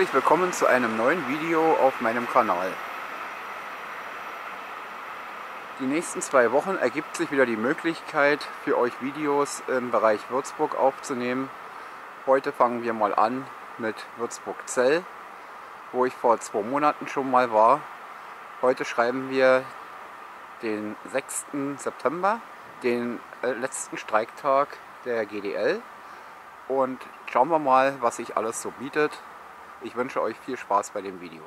Herzlich willkommen zu einem neuen Video auf meinem Kanal. Die nächsten zwei Wochen ergibt sich wieder die Möglichkeit für euch Videos im Bereich Würzburg aufzunehmen. Heute fangen wir mal an mit Würzburg-Zell, wo ich vor zwei Monaten schon mal war. Heute schreiben wir den 6. September, den äh, letzten Streiktag der GDL. Und schauen wir mal, was sich alles so bietet. Ich wünsche euch viel Spaß bei dem Video.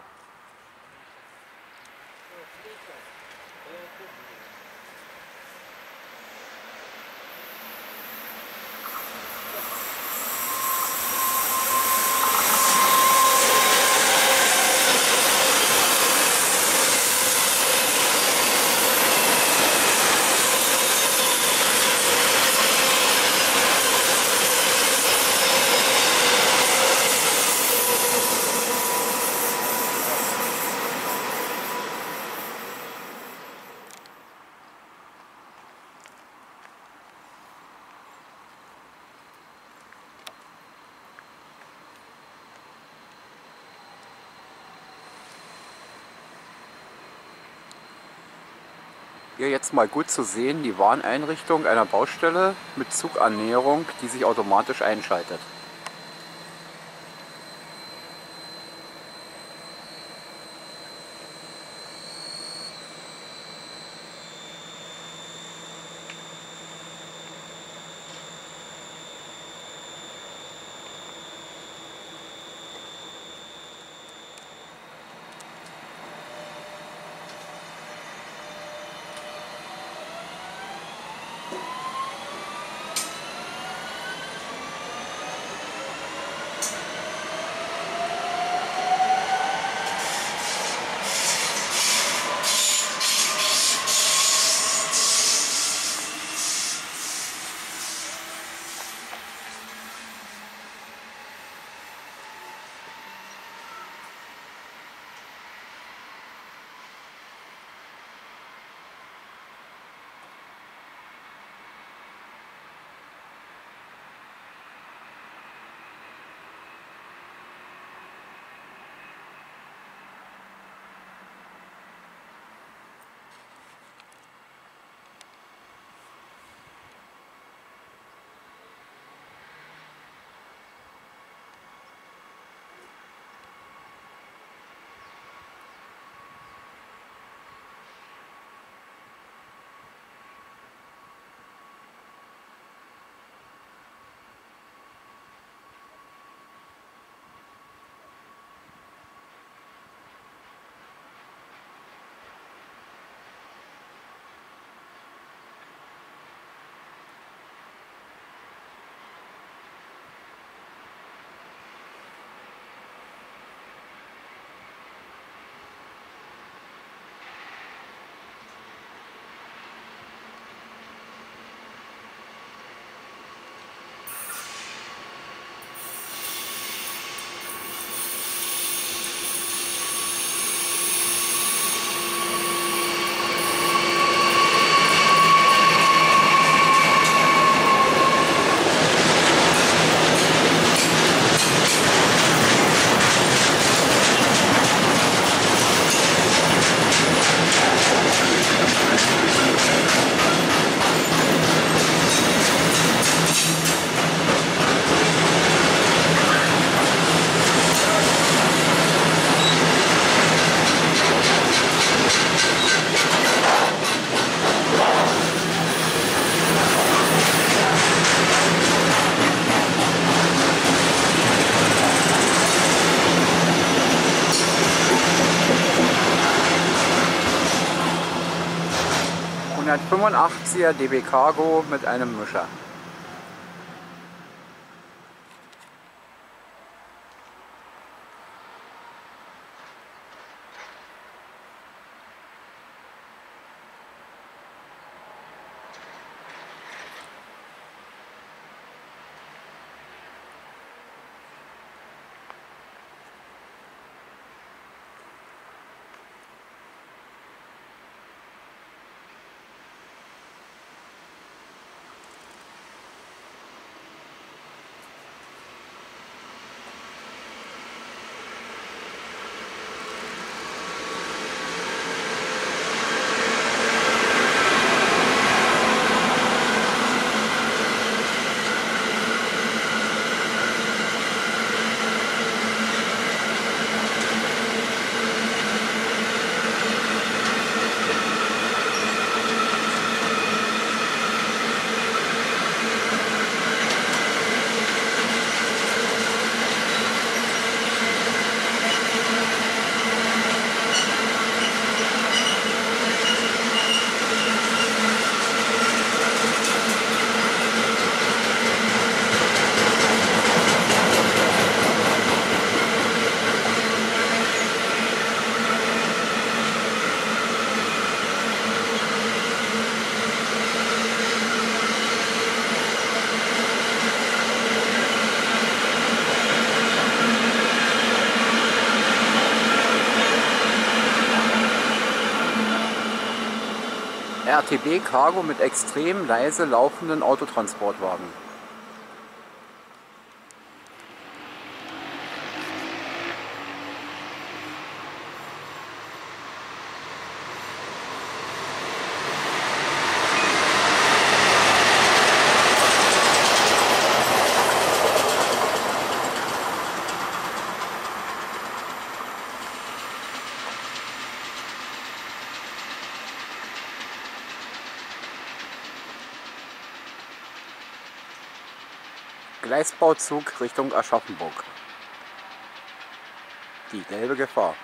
Hier jetzt mal gut zu sehen die Warneinrichtung einer Baustelle mit Zugannäherung, die sich automatisch einschaltet. Er DB Cargo mit einem Mischer. RTB Cargo mit extrem leise laufenden Autotransportwagen. Gleisbauzug Richtung Aschaffenburg. Die gelbe Gefahr.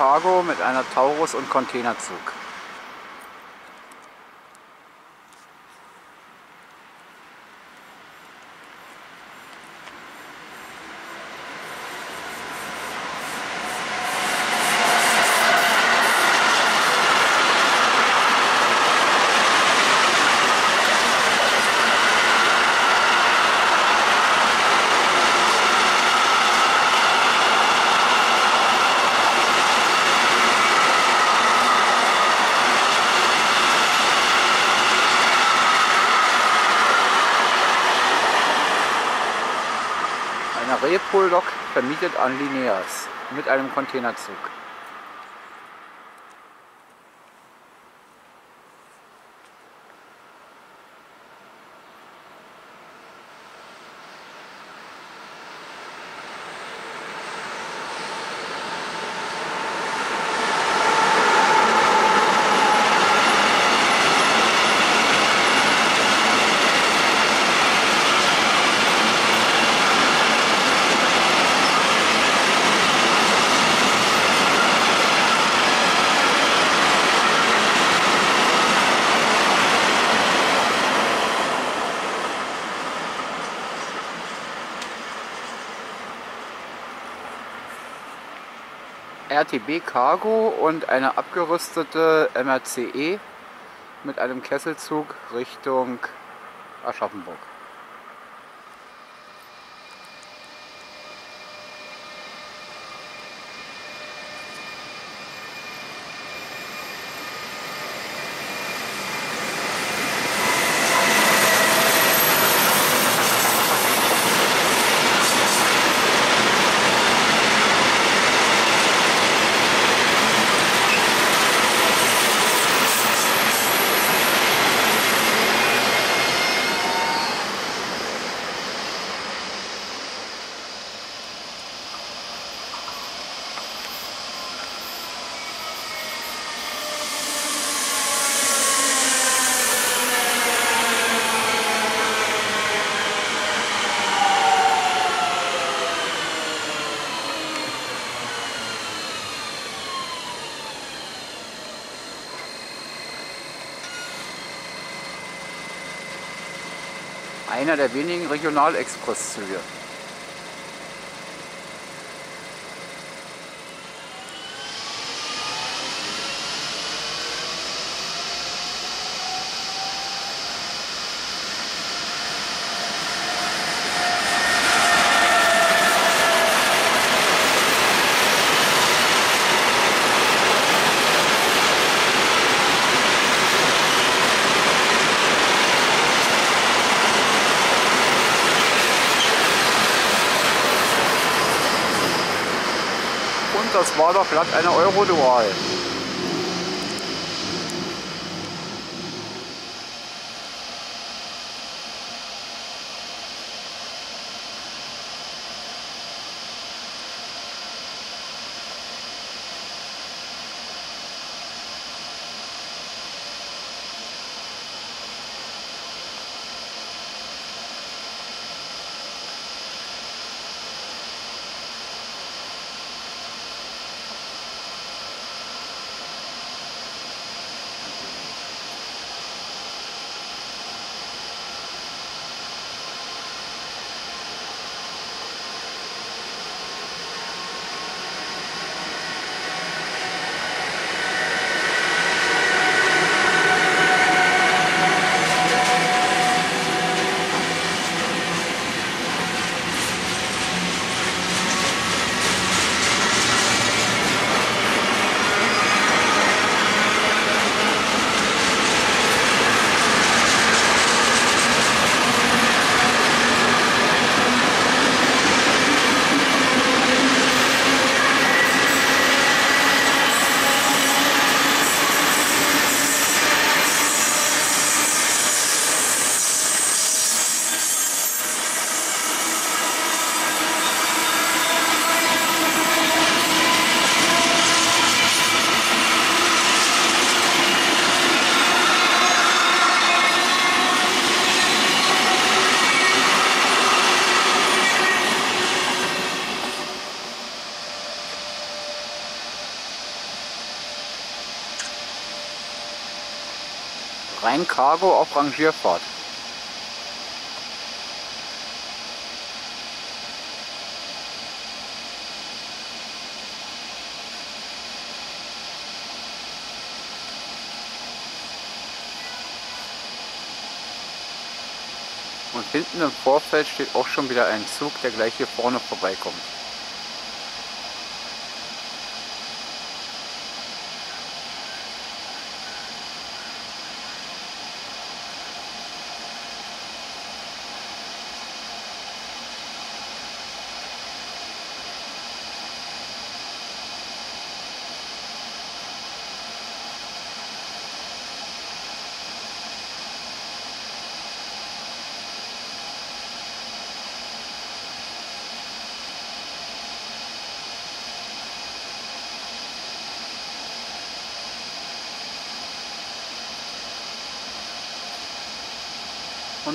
Cargo mit einer Taurus und Containerzug. Eine Repol-Lok vermietet an Lineas mit einem Containerzug. RTB Cargo und eine abgerüstete MRCE mit einem Kesselzug Richtung Aschaffenburg. Einer der wenigen Regionalexpresszüge. War doch glatt eine Eurodual. Cargo auf Rangierfahrt. Und hinten im Vorfeld steht auch schon wieder ein Zug, der gleich hier vorne vorbeikommt.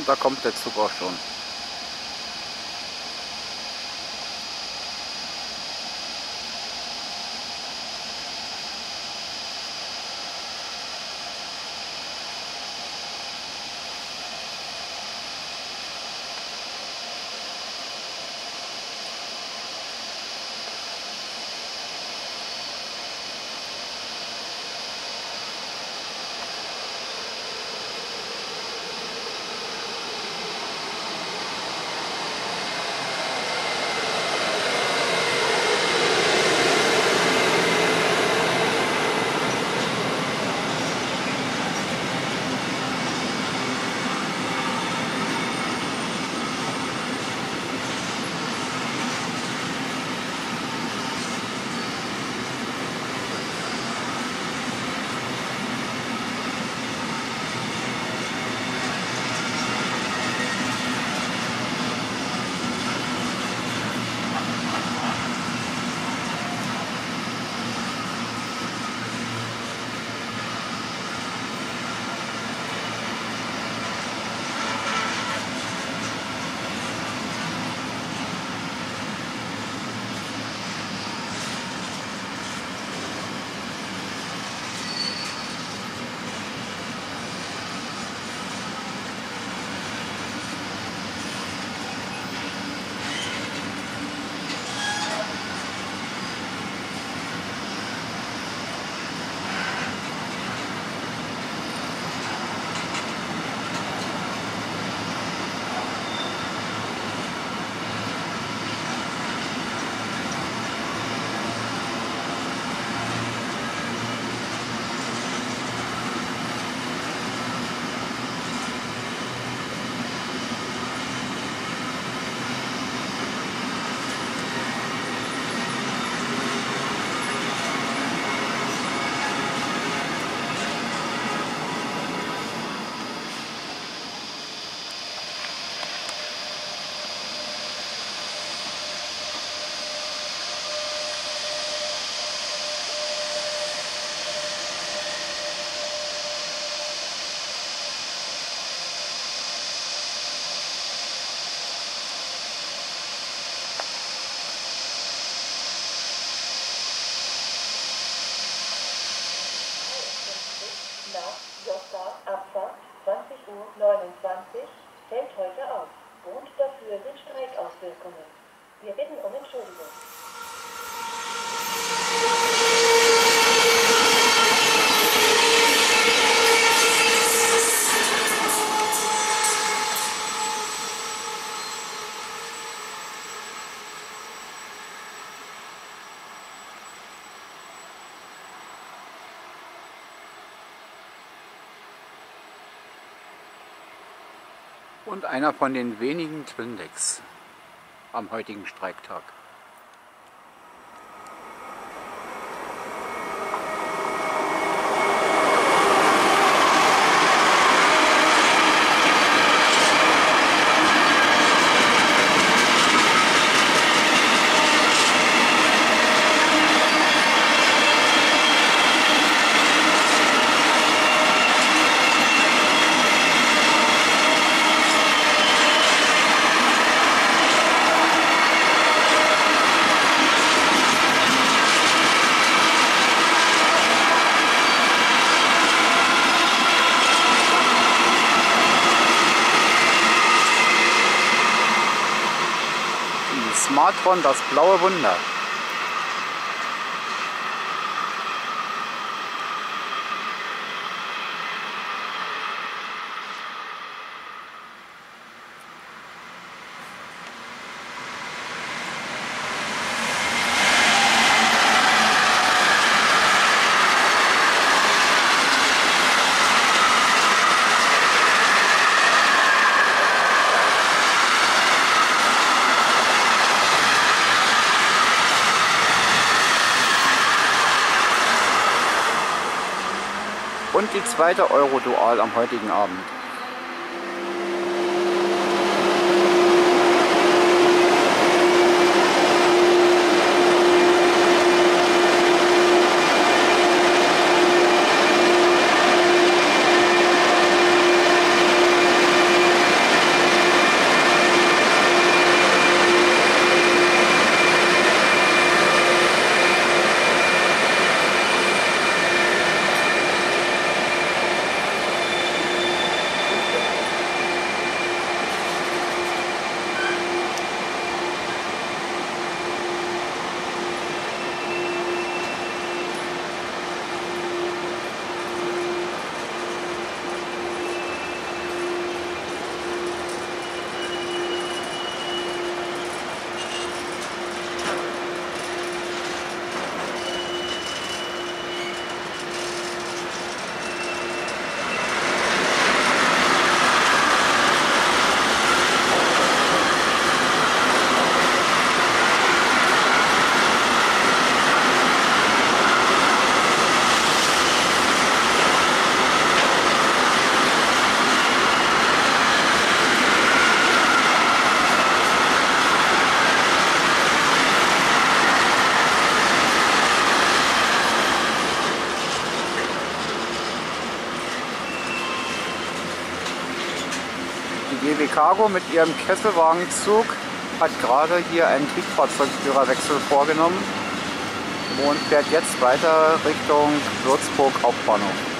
Da kommt der Zug auch schon. Einer von den wenigen Twindecks am heutigen Streiktag. Triathlon das blaue Wunder. zweiter Euro-Dual am heutigen Abend. DB Cargo mit ihrem Kesselwagenzug hat gerade hier einen Triebfahrzeugführerwechsel vorgenommen und fährt jetzt weiter Richtung Würzburg Hauptbahnhof.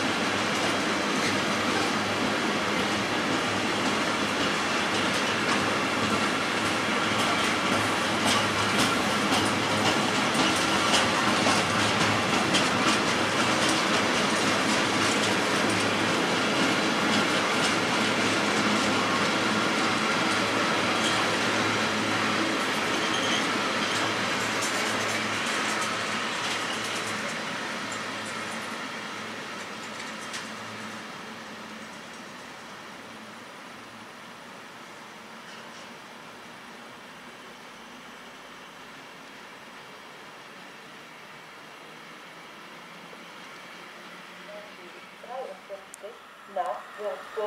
After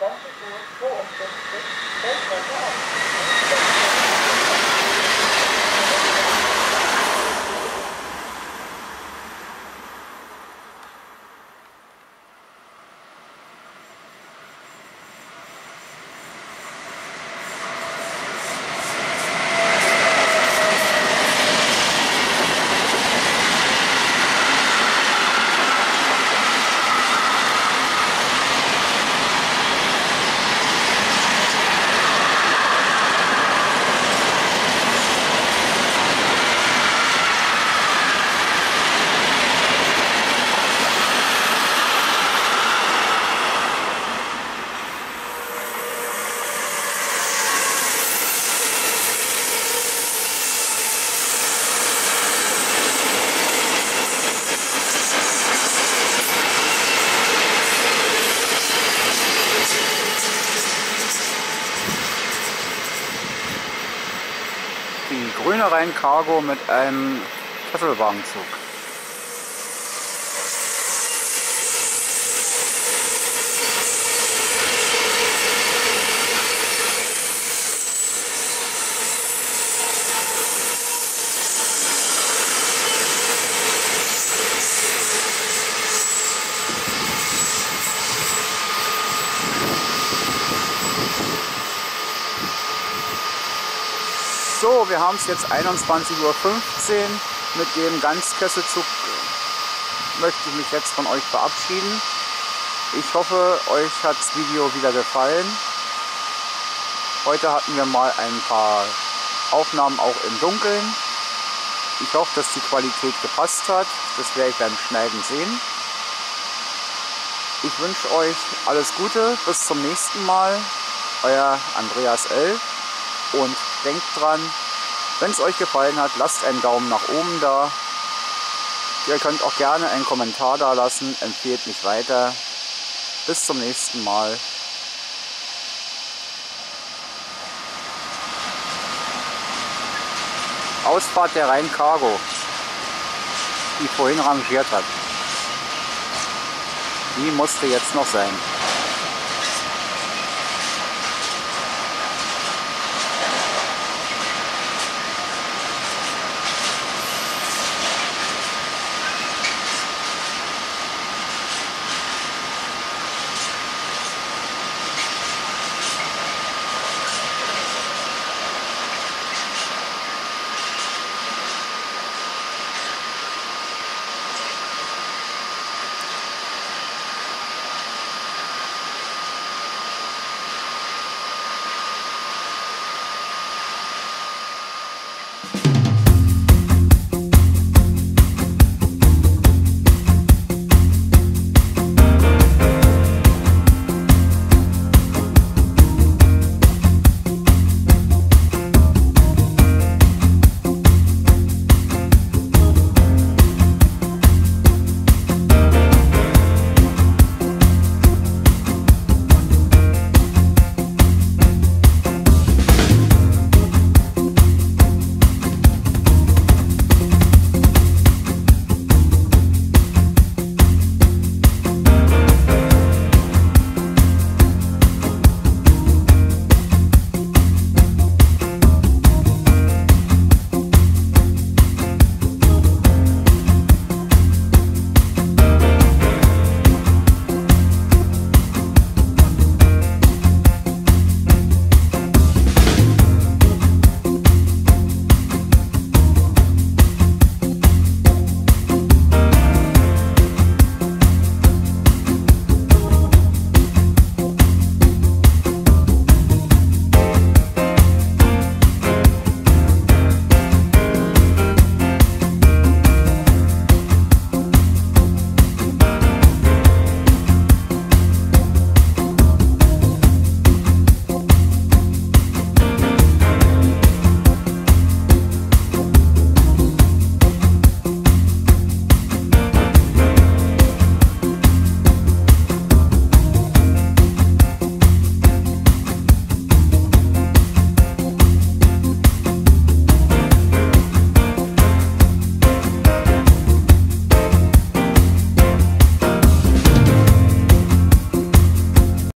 24, to 4, 4 and 6, 6, Cargo mit einem Kesselwagenzug. So, wir haben es jetzt 21.15 Uhr. Mit dem Ganzkesselzug äh, möchte ich mich jetzt von euch verabschieden. Ich hoffe, euch hat das Video wieder gefallen. Heute hatten wir mal ein paar Aufnahmen auch im Dunkeln. Ich hoffe, dass die Qualität gepasst hat. Das werde ich beim Schneiden sehen. Ich wünsche euch alles Gute. Bis zum nächsten Mal. Euer Andreas L. Und denkt dran, wenn es euch gefallen hat, lasst einen Daumen nach oben da. Ihr könnt auch gerne einen Kommentar da lassen. Empfehlt mich weiter. Bis zum nächsten Mal. Ausfahrt der Rhein Cargo, die vorhin rangiert hat. Die musste jetzt noch sein.